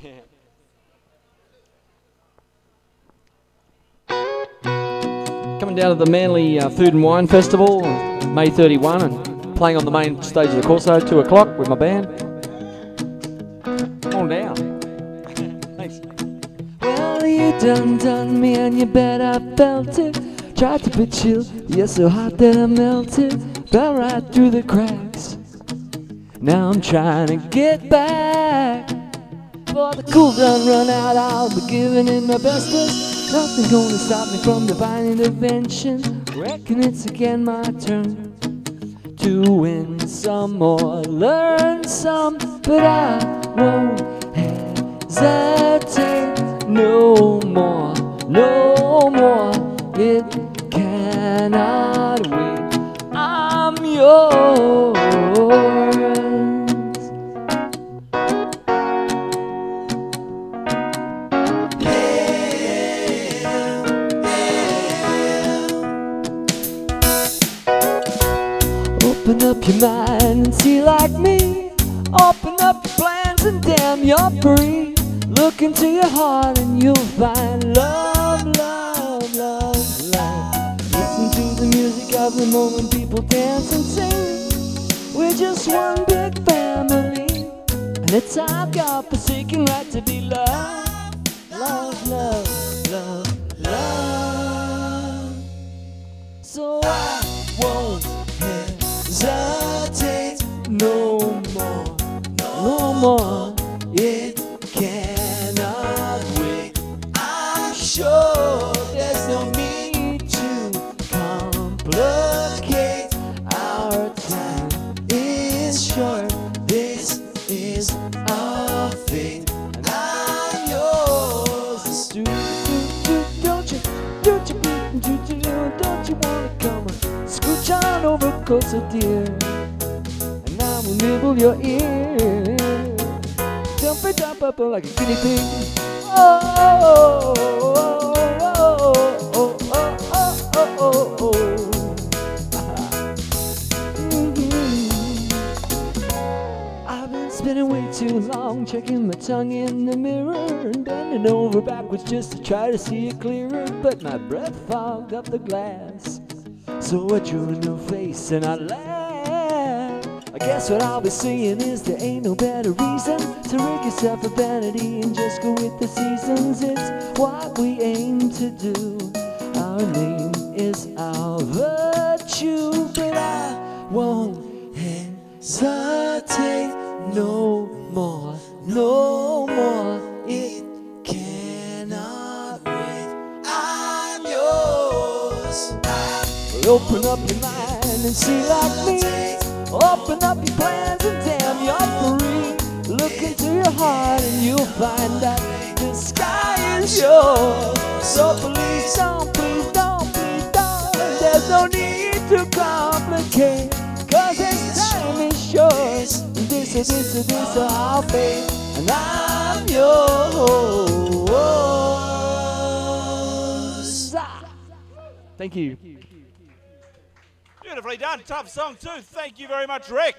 Coming down to the Manly uh, Food and Wine Festival, May 31, and playing on the main stage of the Corso, 2 o'clock with my band. Come on down. Thanks. Well, you done done me, and you bet I felt it. Tried to be chill, you're so hot that I melted. Fell right through the cracks. Now I'm trying to get back. For the cool done run out, I'll be giving it my bestest. Nothing gonna stop me from divine intervention. Reckon it's again my turn to win some or learn some, but I won't hesitate no more, no more. It cannot wait. I'm yours. Open up your mind and see like me. Open up your plans and damn, you're free. Look into your heart and you'll find love, love, love, love. Listen to the music of the moment, people dance and sing. We're just one big family, and it's our God-forsaken right to be loved, love, love, love, love. More. It cannot wait. I'm sure there's no need to complicate. Our time is short. This is our fate, I'm yours. Do, do, do, don't you, don't you, do, do, do, don't you wanna come? Scooch on over closer, dear, and I will nibble your ear. Jump and jump up like a guinea pig. Oh, oh, oh, oh, oh, oh, oh, I've been spinning way too long, checking my tongue in the mirror and bending over backwards just to try to see it clearer. But my breath fogged up the glass, so I drew a new face and I laughed. Guess what I'll be saying is there ain't no better reason to rig yourself a vanity and just go with the seasons. It's what we aim to do. Our name is our virtue, but I won't hesitate no more, no more. It cannot wait. I'm yours. Open up your mind and see like me. Open up your plans and damn, you're free. Look into your heart and you'll find that the sky is yours. So please don't, please don't, please don't. There's no need to complicate. Cause this time is yours. This is, this is, this is our fate. And I'm yours. Thank you. Beautifully done. Tough song too. Thank you very much, Rick.